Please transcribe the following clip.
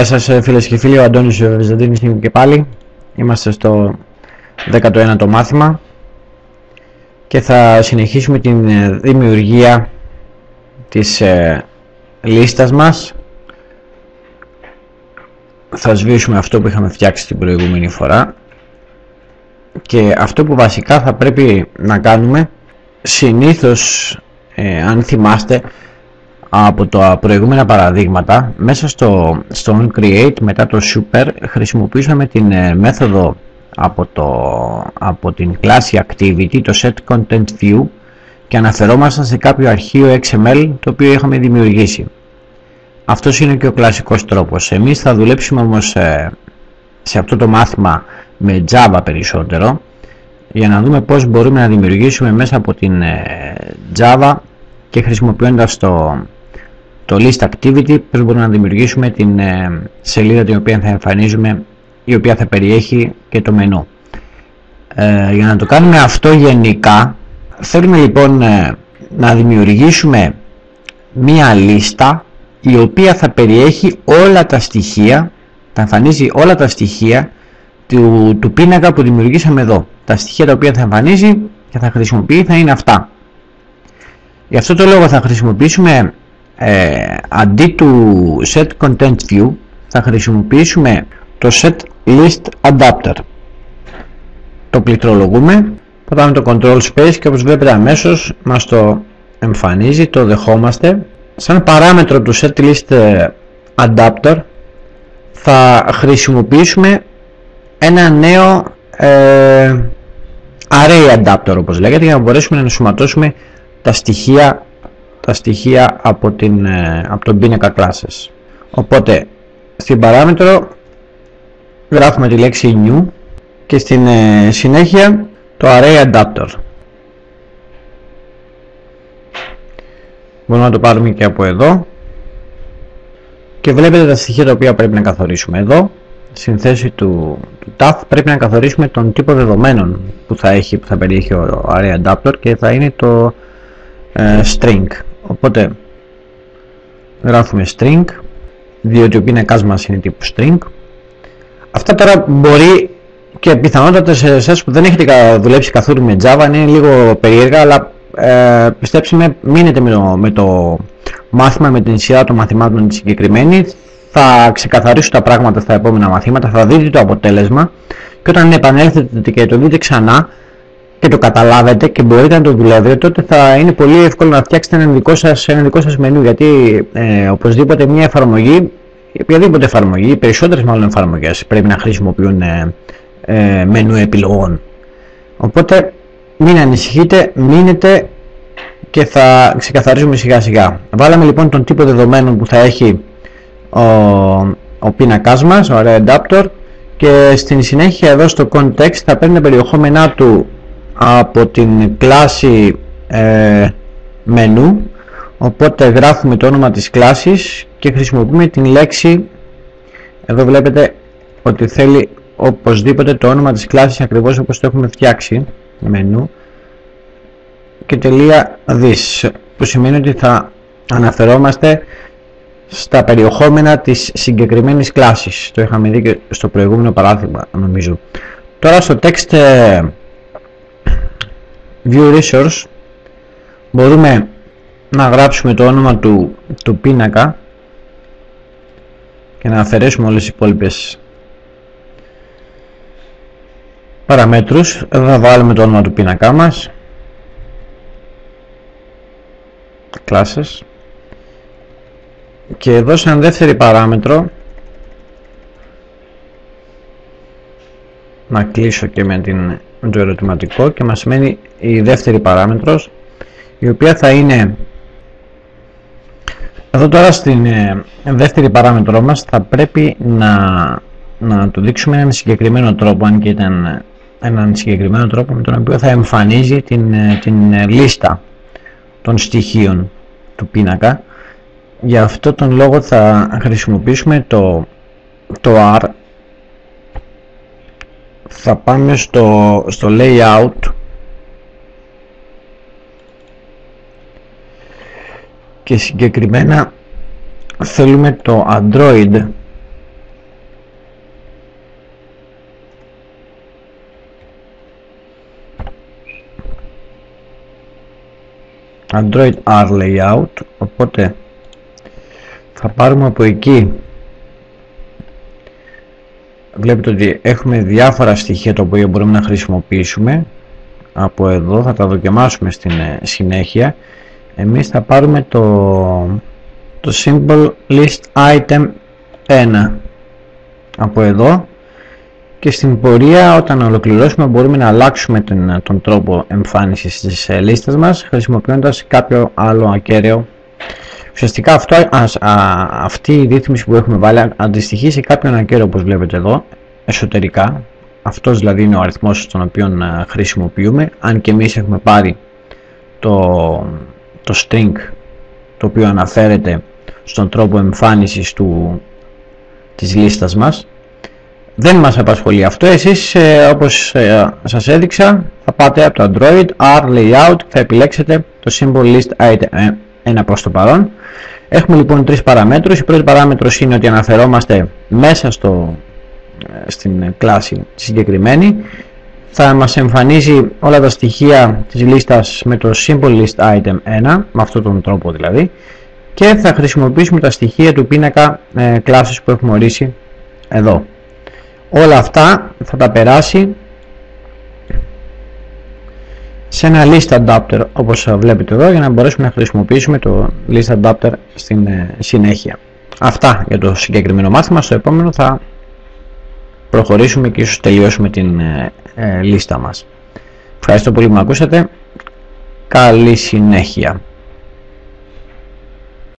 Γεια σας ε, φίλες και φίλοι, ο Αντώνης Βεζαντίνης είναι και πάλι. Είμαστε στο 19ο μάθημα και θα συνεχίσουμε την ε, δημιουργία της ε, λίστας μας. Θα σβήσουμε αυτό που είχαμε φτιάξει την προηγούμενη φορά και αυτό που βασικά θα πρέπει να κάνουμε συνήθως ε, αν θυμάστε από τα προηγούμενα παραδείγματα μέσα στο, στο create μετά το super χρησιμοποιήσαμε την ε, μέθοδο από, το, από την κλάση activity το set content view και αναφερόμασταν σε κάποιο αρχείο XML το οποίο είχαμε δημιουργήσει. Αυτός είναι και ο κλασικός τρόπος. Εμείς θα δουλέψουμε όμως ε, σε αυτό το μάθημα με Java περισσότερο για να δούμε πώς μπορούμε να δημιουργήσουμε μέσα από την ε, Java και χρησιμοποιώντας το, το list activity πώς μπορούμε να δημιουργήσουμε την ε, σελίδα την οποία θα εμφανίζουμε η οποία θα περιέχει και το μενού. Ε, για να το κάνουμε αυτό γενικά θέλουμε λοιπόν ε, να δημιουργήσουμε μία λίστα η οποία θα περιέχει όλα τα στοιχεία θα εμφανίζει όλα τα στοιχεία του, του πίνακα που δημιουργήσαμε εδώ. Τα στοιχεία τα οποία θα εμφανίζει και θα χρησιμοποιεί θα είναι αυτά. Γι' αυτό το λόγο θα χρησιμοποιήσουμε ε, αντί του set content view θα χρησιμοποιήσουμε το set list adapter. Το πληκτρολογούμε πατάμε το control space και όπως βλέπετε αμέσως μας το εμφανίζει, το δεχόμαστε. Σαν παράμετρο του set list ε, adapter θα χρησιμοποιήσουμε ένα νέο ε, array adapter όπως λέγεται για να μπορέσουμε να ενσωματώσουμε τα στοιχεία τα στοιχεία από, την, ε, από τον πίνακα classes. Οπότε στην παράμετρο γράφουμε τη λέξη new και στην ε, συνέχεια το array adapter. Μπορούμε να το πάρουμε και από εδώ και βλέπετε τα στοιχεία τα οποία πρέπει να καθορίσουμε εδώ στην θέση του, του TAF πρέπει να καθορίσουμε τον τύπο δεδομένων που θα, έχει, που θα περιέχει ο array adapter και θα είναι το ε, string οπότε γράφουμε string διότι ο πίνακας μας είναι τύπου string. Αυτά τώρα μπορεί και πιθανότατα σε εσάς που δεν έχετε δουλέψει καθόλου με Java είναι λίγο περίεργα αλλά ε, πιστέψτε με μείνετε με το, με το μάθημα με την σειρά των μαθημάτων τη συγκεκριμένη. Θα ξεκαθαρίσω τα πράγματα στα επόμενα μαθήματα θα δείτε το αποτέλεσμα και όταν επανέλθετε και το δείτε ξανά και το καταλάβετε και μπορείτε να το δουλεύετε, τότε θα είναι πολύ εύκολο να φτιάξετε ένα δικό σας, ένα δικό σας μενού. Γιατί ε, οπωσδήποτε μια εφαρμογή, οποιαδήποτε εφαρμογή, οι περισσότερες μάλλον εφαρμογές πρέπει να χρησιμοποιούν ε, ε, μενού επιλογών. Οπότε μην ανησυχείτε, μείνετε και θα ξεκαθαρίζουμε σιγά σιγά. Βάλαμε λοιπόν τον τύπο δεδομένων που θα έχει ο, ο πίνακάς μας, ο array adapter και στην συνέχεια εδώ στο context θα παίρνει τα περιεχόμενά του από την κλάση ε, μενού. Οπότε γράφουμε το όνομα της κλάσης και χρησιμοποιούμε την λέξη εδώ βλέπετε ότι θέλει οπωσδήποτε το όνομα της κλάσης ακριβώς όπως το έχουμε φτιάξει μενού και τελεία this που σημαίνει ότι θα αναφερόμαστε στα περιεχόμενα της συγκεκριμένης κλάσης. Το είχαμε δει και στο προηγούμενο παράδειγμα νομίζω. Τώρα στο text ε, view resource μπορούμε να γράψουμε το όνομα του, του πίνακα και να αφαιρέσουμε όλες τις υπόλοιπες παραμέτρους. Εδώ θα βάλουμε το όνομα του πίνακά μας classes και εδώ σαν δεύτερη παράμετρο να κλείσω και με την με το ερωτηματικό και μας μένει η δεύτερη παράμετρος η οποία θα είναι εδώ τώρα στην ε, δεύτερη παράμετρό μας θα πρέπει να, να του δείξουμε έναν συγκεκριμένο τρόπο αν και ήταν έναν συγκεκριμένο τρόπο με τον οποίο θα εμφανίζει την, ε, την ε, λίστα των στοιχείων του πίνακα. Για αυτό τον λόγο θα χρησιμοποιήσουμε το, το R θα πάμε στο, στο layout. Και συγκεκριμένα θέλουμε το Android. Android R layout. Οπότε θα πάρουμε από εκεί βλέπετε ότι έχουμε διάφορα στοιχεία τα οποία μπορούμε να χρησιμοποιήσουμε. Από εδώ θα τα δοκιμάσουμε στην ε, συνέχεια. Εμείς θα πάρουμε το το symbol list item 1 από εδώ. Και στην πορεία όταν ολοκληρώσουμε μπορούμε να αλλάξουμε τον, τον τρόπο εμφάνισης της ε, λίστας μας χρησιμοποιώντας κάποιο άλλο ακέραιο ουσιαστικά αυτό, ας, αυτή η ρύθμιση που έχουμε βάλει αντιστοιχεί σε κάποιον ακέραιο όπως βλέπετε εδώ εσωτερικά. Αυτός δηλαδή είναι ο αριθμός τον οποίο ε, χρησιμοποιούμε. Αν και εμείς έχουμε πάρει το, το string το οποίο αναφέρεται στον τρόπο εμφάνισης του, της λίστας μας. Δεν μας απασχολεί αυτό. Εσείς ε, όπως ε, σας έδειξα θα πάτε από το Android R Layout θα επιλέξετε το Symbol List Item ε, ένα προς το παρόν. Έχουμε λοιπόν τρεις παραμέτρους. Η πρώτη παράμετρος είναι ότι αναφερόμαστε μέσα στο, ε, στην κλάση συγκεκριμένη. Θα μας εμφανίζει όλα τα στοιχεία της λίστας με το Symbol List Item 1 με αυτόν τον τρόπο δηλαδή. Και θα χρησιμοποιήσουμε τα στοιχεία του πίνακα ε, κλάσης που έχουμε ορίσει εδώ. Όλα αυτά θα τα περάσει σε ένα list adapter όπως βλέπετε εδώ για να μπορέσουμε να χρησιμοποιήσουμε το list adapter στην ε, συνέχεια. Αυτά για το συγκεκριμένο μάθημα. Στο επόμενο θα προχωρήσουμε και ίσως τελειώσουμε την ε, ε λίστα μας. Ευχαριστώ πολύ που με ακούσατε. Καλή συνέχεια.